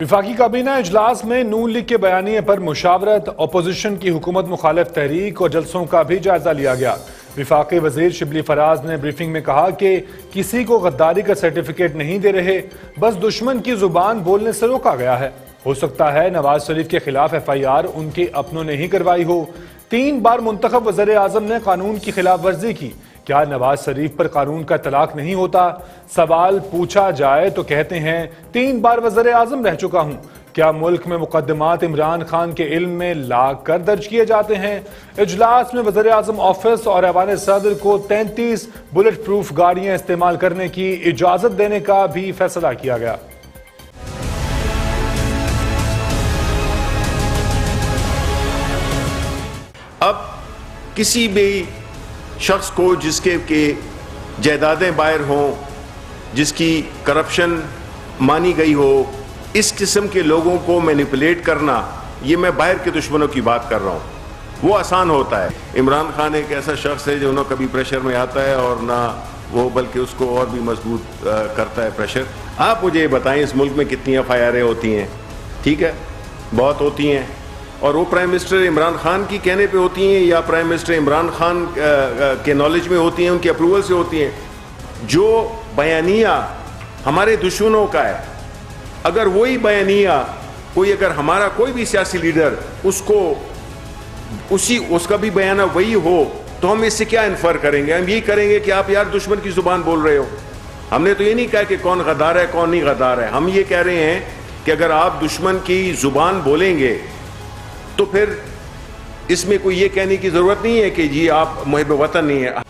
विफाकी काबीना इजलास में नून लीग के बयानी पर मुशावरत अपोजिशन की हुकूमत मुखालफ तहरीक और जलसों का भी जायजा लिया गया। विफाकी वज़ीर शिबली फराज ने ब्रीफिंग में कहा कि किसी को गद्दारी का सर्टिफिकेट नहीं दे रहे, बस दुश्मन की ज़ुबान बोलने से रोका गया है। हो सकता है नवाज़ शरीफ के खिलाफ एफ़ आई आर उनके अपनों ने ही करवाई हो। तीन बार मुंतब वजर आज़म ने कानून की खिलाफ वर्जी की। क्या नवाज़ शरीफ पर कानून का तलाक नहीं होता? सवाल पूछा जाए तो कहते हैं, तीन बार वजर आज़म रह चुका हूँ। क्या मुल्क में मुकदमात इमरान खान के इल्म में लाग कर दर्ज किए जाते हैं? इजलास में वजर आज़म ऑफ़िस और ऐवान सदर को तैंतीस बुलेट प्रूफ गाड़ियाँ इस्तेमाल करने की इजाज़त देने का भी फैसला किया गया। अब किसी भी शख्स को जिसके के जायदादें बाहर हों, जिसकी करप्शन मानी गई हो, इस किस्म के लोगों को मैनिपुलेट करना, ये मैं बाहर के दुश्मनों की बात कर रहा हूँ। वो आसान होता है। इमरान खान एक ऐसा शख्स है जो ना कभी प्रेशर में आता है और ना वो, बल्कि उसको और भी मज़बूत करता है प्रेशर आप मुझे बताएँ, इस मुल्क में कितनी एफ़ होती हैं? ठीक है? बहुत होती हैं। और वो प्राइम मिनिस्टर इमरान खान की कहने पे होती हैं या प्राइम मिनिस्टर इमरान खान के नॉलेज में होती हैं, उनकी अप्रूवल से होती हैं, जो बयानिया हमारे दुश्मनों का है। अगर वही बयानिया कोई अगर हमारा कोई भी सियासी लीडर उसको, उसी, उसका भी बयाना वही हो तो हम इससे क्या इन्फर करेंगे? हम यही करेंगे कि आप यार दुश्मन की ज़ुबान बोल रहे हो। हमने तो ये नहीं कहा कि कौन गद्दार है, कौन नहीं गद्दार है। हम ये कह रहे हैं कि अगर आप दुश्मन की ज़ुबान बोलेंगे तो फिर इसमें कोई ये कहने की ज़रूरत नहीं है कि जी आप मुहब वतन नहीं है।